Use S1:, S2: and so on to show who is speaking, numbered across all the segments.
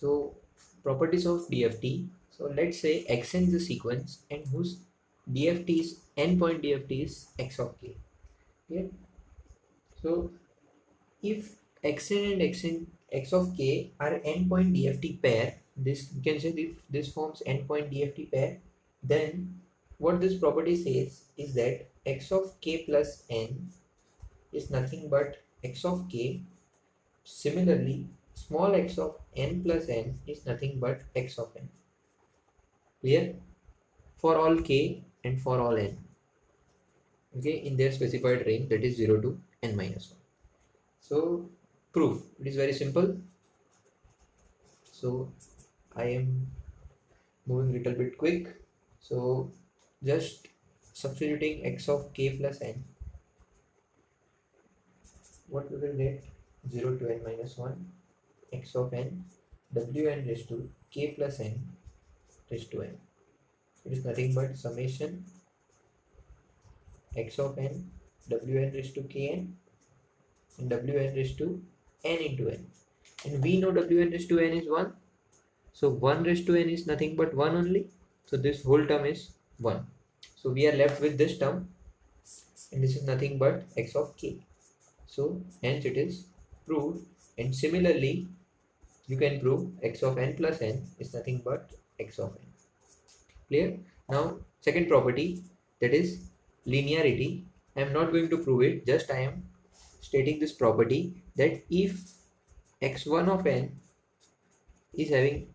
S1: so properties of DFT so let's say xn is a sequence and whose DFT is n point DFT is x of k. Okay so if xn and xn x of k are n point DFT pair this you can say if this forms n point DFT pair then what this property says is that x of k plus n is nothing but x of k. Similarly small x of n plus n is nothing but x of n. Clear? For all k and for all n. Okay in their specified range that is 0 to n minus 1 so proof. It is very simple. So I am moving little bit quick. So just substituting x of k plus n. What we will get? 0 to n minus 1 x of n wn raised to k plus n raised to n. It is nothing but summation x of n wn raised to kn and wn raised to n into n. And we know wn raised to n is 1 so 1 raised to n is nothing but 1 only. So this whole term is 1 so we are left with this term and this is nothing but x of k. So hence it is proved and similarly you can prove x of n plus n is nothing but x of n. Clear? Now second property that is linearity. I am not going to prove it just i am stating this property that if x1 of n is having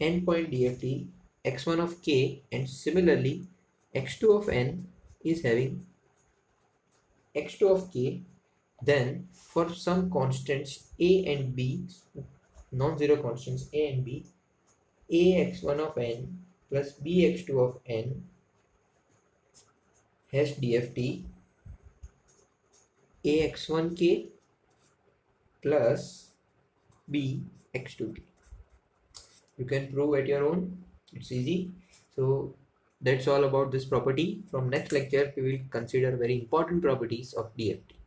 S1: n point dft x1 of k and similarly x2 of n is having x2 of k then for some constants a and b non-zero constants a and b a x1 of n plus b x2 of n has dft a x1k plus b x2k you can prove at your own it's easy. So that's all about this property. From next lecture we will consider very important properties of dft